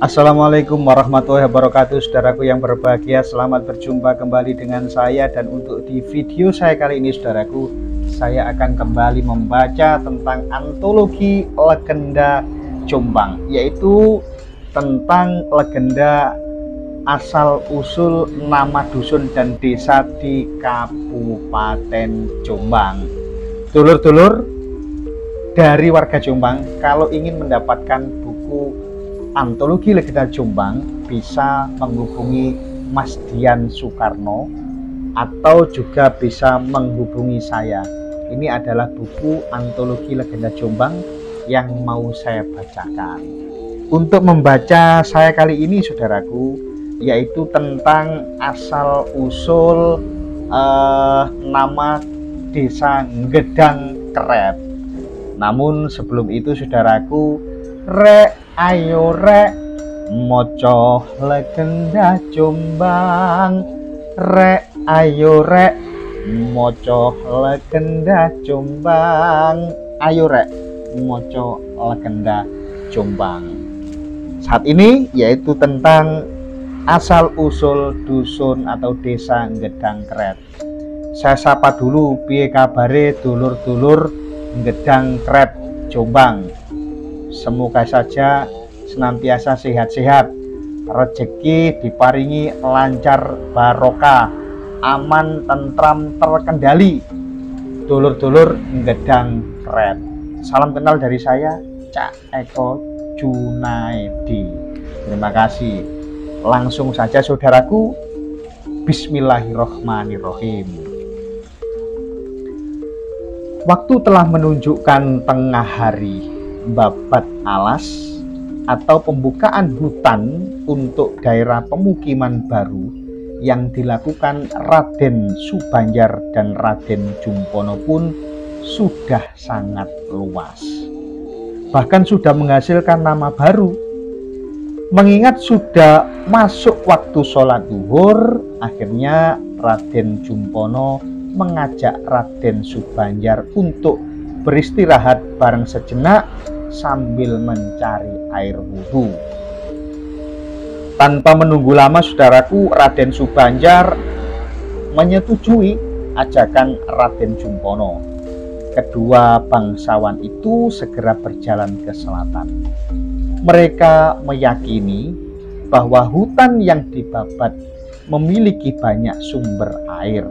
Assalamualaikum warahmatullahi wabarakatuh Saudaraku yang berbahagia. Selamat berjumpa kembali dengan saya. Dan untuk di video saya kali ini Saudaraku Saya akan kembali membaca tentang antologi legenda Jombang Yaitu tentang legenda asal usul nama dusun dan desa di Kabupaten Jombang Dulur-dulur dari warga Jombang kalau ingin mendapatkan buku antologi legenda Jombang bisa menghubungi Mas Dian Soekarno atau juga bisa menghubungi saya. Ini adalah buku antologi legenda Jombang yang mau saya bacakan. Untuk membaca saya kali ini saudaraku yaitu tentang asal usul eh, nama desa Gedang Keret. Namun sebelum itu saudaraku rek ayo rek moco legenda Jombang. Rek ayo rek moco legenda Jombang. Ayo rek moco legenda Jombang. Saat ini yaitu tentang asal usul dusun atau desa Gedang Kret saya sapa dulu piye kabare dulur-dulur Gedang Kret Jombang Semoga saja senantiasa sehat-sehat, rezeki diparingi lancar barokah, aman, tentram, terkendali. Dulur-dulur gedang keren. Salam kenal dari saya, Cak Eko Junaidi. Terima kasih. Langsung saja saudaraku, Bismillahirrohmanirrohim. Waktu telah menunjukkan tengah hari babat alas atau pembukaan hutan untuk daerah pemukiman baru yang dilakukan Raden Subanjar dan Raden Jumpono pun sudah sangat luas. Bahkan sudah menghasilkan nama baru. Mengingat sudah masuk waktu sholat duhur, akhirnya Raden Jumpono mengajak Raden Subanjar untuk beristirahat bareng sejenak sambil mencari air wudhu. Tanpa menunggu lama saudaraku Raden Subanjar menyetujui ajakan Raden Jumpono. Kedua bangsawan itu segera berjalan ke selatan. Mereka meyakini bahwa hutan yang dibabat memiliki banyak sumber air.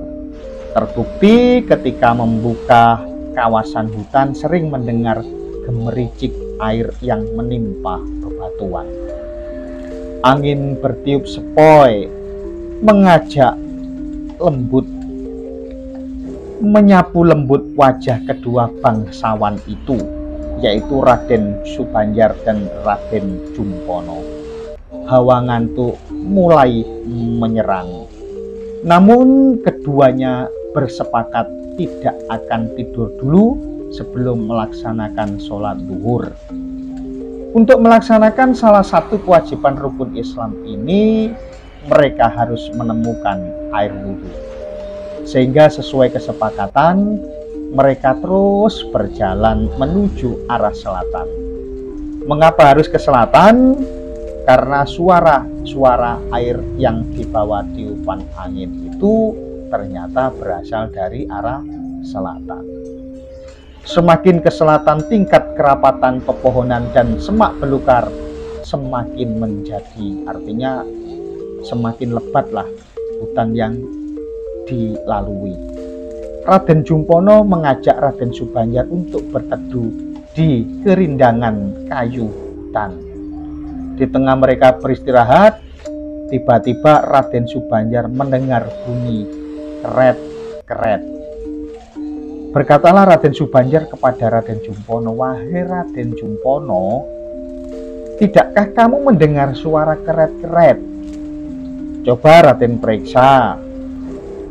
Terbukti ketika membuka kawasan hutan sering mendengar gemericik air yang menimpa bebatuan. Angin bertiup sepoi, mengajak lembut, menyapu lembut wajah kedua bangsawan itu, yaitu Raden Subanjar dan Raden Jumpono. Hawa ngantuk mulai menyerang. Namun keduanya bersepakat tidak akan tidur dulu sebelum melaksanakan sholat duhur. Untuk melaksanakan salah satu kewajiban rukun Islam ini, mereka harus menemukan air wudhu. Sehingga sesuai kesepakatan, mereka terus berjalan menuju arah selatan. Mengapa harus ke selatan? Karena suara-suara air yang dibawa tiupan angin itu ternyata berasal dari arah selatan. Semakin ke selatan tingkat kerapatan pepohonan dan semak belukar semakin menjadi artinya semakin lebatlah hutan yang dilalui. Raden Jumpono mengajak Raden Subanjar untuk berteduh di kerindangan kayu hutan. Di tengah mereka beristirahat, tiba-tiba Raden Subanjar mendengar bunyi keret-keret Berkatalah Raden Subanjar kepada Raden Jumpono, "Wahai Raden Jumpono, tidakkah kamu mendengar suara keret-keret? Coba Raden periksa,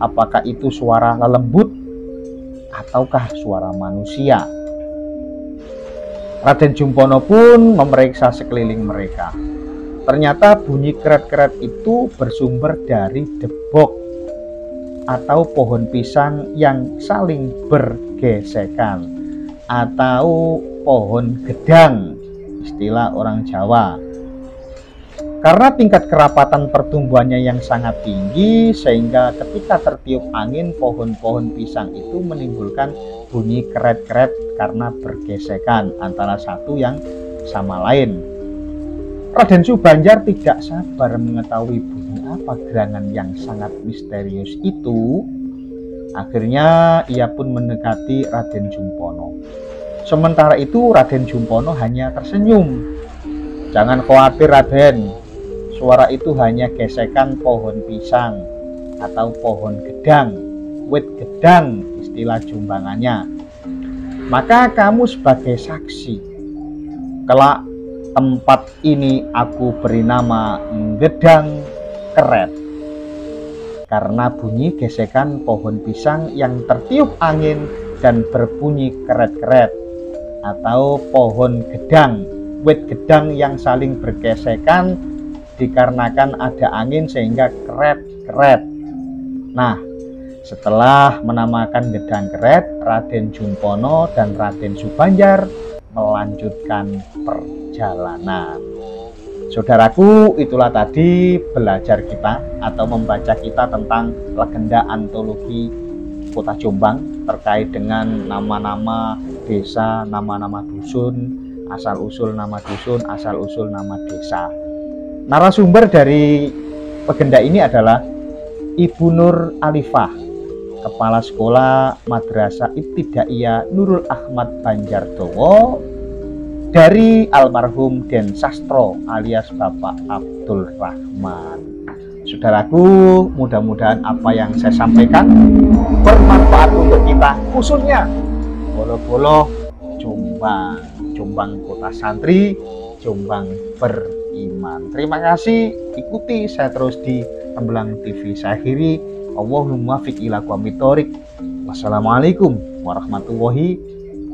apakah itu suara lelembut ataukah suara manusia?" Raden Jumpono pun memeriksa sekeliling mereka. Ternyata bunyi keret-keret itu bersumber dari debok atau pohon pisang yang saling bergesekan atau pohon gedang istilah orang Jawa karena tingkat kerapatan pertumbuhannya yang sangat tinggi sehingga ketika tertiup angin pohon-pohon pisang itu menimbulkan bunyi keret-keret karena bergesekan antara satu yang sama lain Raden Subanjar tidak sabar mengetahui bunyi apa gerangan yang sangat misterius itu. Akhirnya ia pun mendekati Raden Jumpono. Sementara itu Raden Jumpono hanya tersenyum. Jangan khawatir Raden, suara itu hanya gesekan pohon pisang atau pohon gedang, wit gedang istilah jumbangannya. Maka kamu sebagai saksi, kelak Tempat ini aku beri nama Gedang Keret karena bunyi gesekan pohon pisang yang tertiup angin dan berbunyi keret-keret atau pohon gedang, wit gedang yang saling bergesekan dikarenakan ada angin sehingga keret-keret. Nah, setelah menamakan gedang keret, Raden Jumpono dan Raden Subanjar melanjutkan perjalanan. Saudaraku, itulah tadi belajar kita atau membaca kita tentang legenda antologi Kota Jombang terkait dengan nama-nama desa, nama-nama dusun, asal-usul nama dusun, asal-usul nama desa. Narasumber dari legenda ini adalah Ibu Nur Alifah, Kepala Sekolah Madrasah Ibtidaiyah Nurul Ahmad Banjardowo dari almarhum Den Sastro alias Bapak Abdul Rahman. Saudaraku, mudah-mudahan apa yang saya sampaikan bermanfaat untuk kita, khususnya bolo-bolo Jombang, Jombang Kota Santri, Jombang beriman. Terima kasih, ikuti saya terus di Tembelang TV. Saya akhiri, Allahumma fiq ila Wassalamualaikum warahmatullahi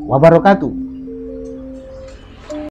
wabarakatuh.